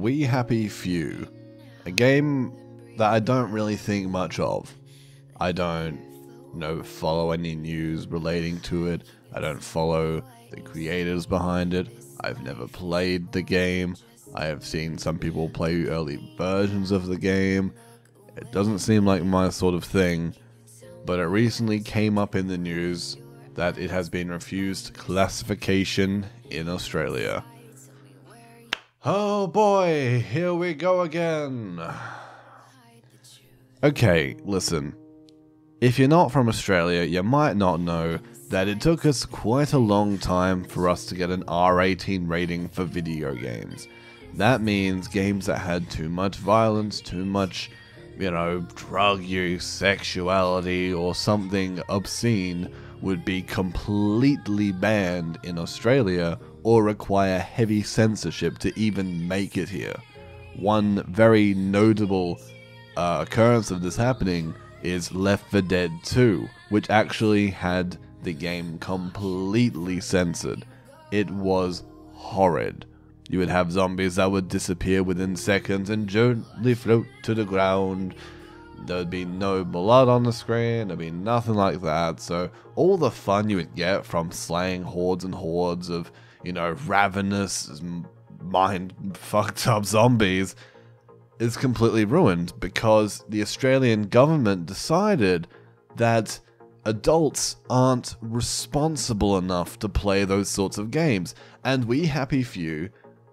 We Happy Few, a game that I don't really think much of. I don't you know follow any news relating to it. I don't follow the creators behind it. I've never played the game. I have seen some people play early versions of the game. It doesn't seem like my sort of thing, but it recently came up in the news that it has been refused classification in Australia. Oh boy, here we go again. Okay, listen. If you're not from Australia, you might not know that it took us quite a long time for us to get an R18 rating for video games. That means games that had too much violence, too much, you know, drug use, sexuality, or something obscene would be completely banned in Australia or require heavy censorship to even make it here. One very notable uh, occurrence of this happening is Left 4 Dead 2, which actually had the game completely censored. It was horrid. You would have zombies that would disappear within seconds and gently float to the ground. There'd be no blood on the screen, there'd be nothing like that. So, all the fun you would get from slaying hordes and hordes of, you know, ravenous, mind fucked up zombies is completely ruined because the Australian government decided that adults aren't responsible enough to play those sorts of games. And We Happy Few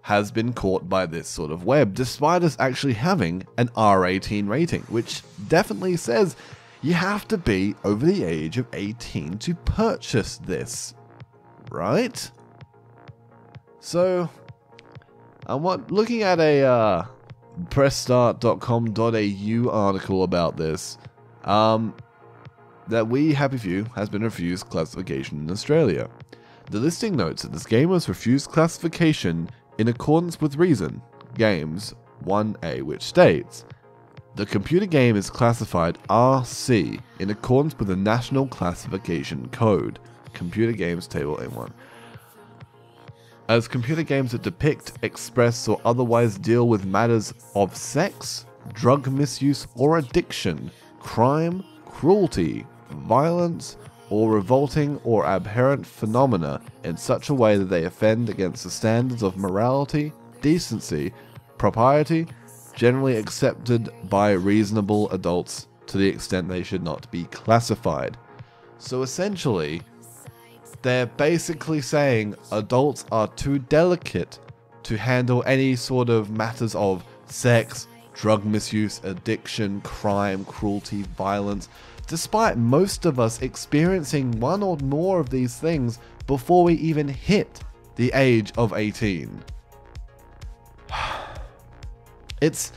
has been caught by this sort of web, despite us actually having an R18 rating, which definitely says you have to be over the age of 18 to purchase this. Right? So, I'm what, looking at a uh, pressstart.com.au article about this. Um, that We Happy Few has been refused classification in Australia. The listing notes that this game was refused classification in accordance with Reason Games 1A, which states the computer game is classified RC in accordance with the National Classification Code, Computer Games Table A1. As computer games that depict, express, or otherwise deal with matters of sex, drug misuse or addiction, crime, cruelty, violence, or revolting or aberrant phenomena in such a way that they offend against the standards of morality, decency, propriety, generally accepted by reasonable adults to the extent they should not be classified. So essentially, they're basically saying adults are too delicate to handle any sort of matters of sex, drug misuse, addiction, crime, cruelty, violence, despite most of us experiencing one or more of these things before we even hit the age of 18. It's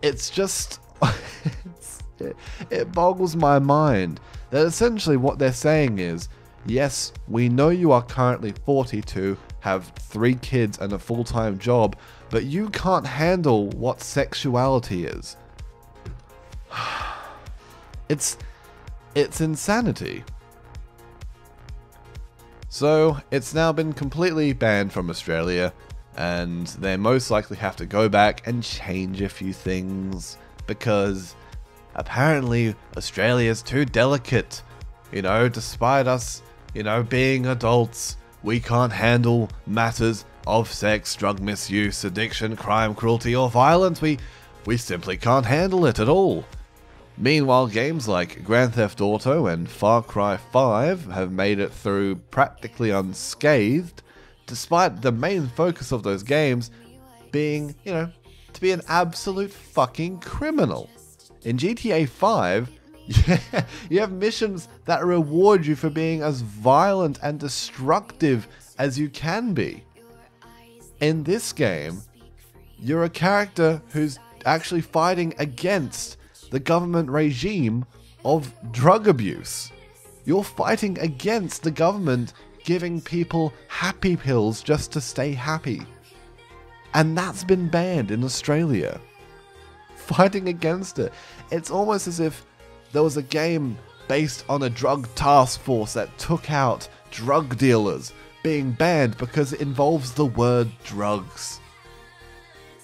it's just it's, it, it boggles my mind that essentially what they're saying is yes, we know you are currently 42, have three kids and a full time job, but you can't handle what sexuality is. It's it's insanity. So, it's now been completely banned from Australia, and they most likely have to go back and change a few things because apparently Australia's too delicate. You know, despite us, you know, being adults, we can't handle matters of sex, drug misuse, addiction, crime, cruelty, or violence. We we simply can't handle it at all. Meanwhile, games like Grand Theft Auto and Far Cry 5 have made it through practically unscathed, despite the main focus of those games being, you know, to be an absolute fucking criminal. In GTA 5, you have missions that reward you for being as violent and destructive as you can be. In this game, you're a character who's actually fighting against the government regime of drug abuse. You're fighting against the government giving people happy pills just to stay happy. And that's been banned in Australia. Fighting against it. It's almost as if there was a game based on a drug task force that took out drug dealers being banned because it involves the word drugs.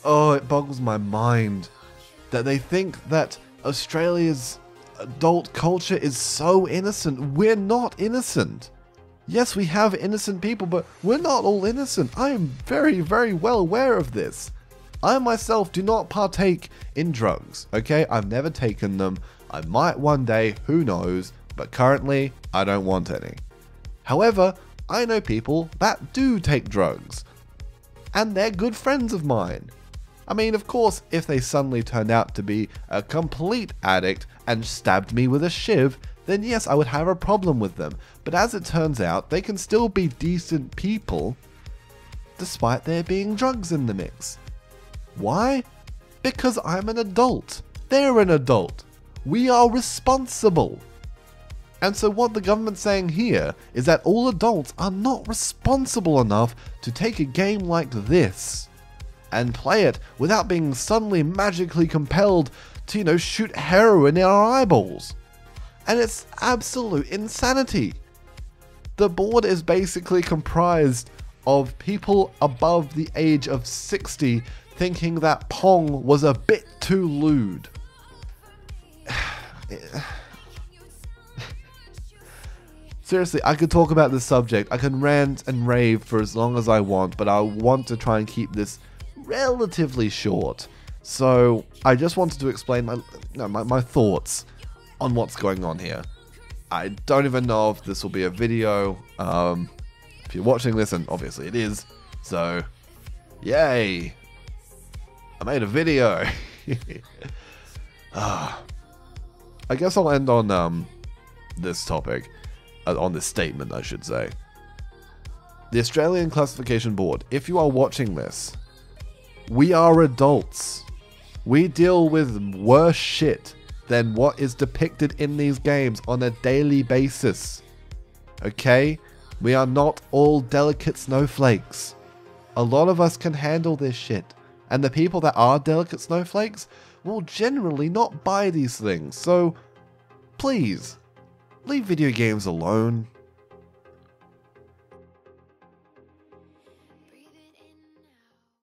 oh, it boggles my mind that they think that Australia's adult culture is so innocent. We're not innocent. Yes, we have innocent people, but we're not all innocent. I am very, very well aware of this. I myself do not partake in drugs, okay? I've never taken them. I might one day, who knows, but currently, I don't want any. However, I know people that do take drugs, and they're good friends of mine. I mean, of course, if they suddenly turned out to be a complete addict and stabbed me with a shiv, then yes, I would have a problem with them. But as it turns out, they can still be decent people despite there being drugs in the mix. Why? Because I'm an adult. They're an adult. We are responsible. And so, what the government's saying here is that all adults are not responsible enough to take a game like this and play it without being suddenly magically compelled to, you know, shoot heroin in our eyeballs. And it's absolute insanity. The board is basically comprised of people above the age of 60 thinking that Pong was a bit too lewd. Seriously, I could talk about this subject. I can rant and rave for as long as I want, but I want to try and keep this relatively short. So I just wanted to explain my, no, my, my thoughts on what's going on here. I don't even know if this will be a video. Um, if you're watching this, and obviously it is, so yay! I made a video. ah, I guess I'll end on um, this topic, uh, on this statement, I should say. The Australian Classification Board, if you are watching this, we are adults. We deal with worse shit than what is depicted in these games on a daily basis. Okay? We are not all delicate snowflakes. A lot of us can handle this shit. And the people that are delicate snowflakes will generally not buy these things. So, please, leave video games alone.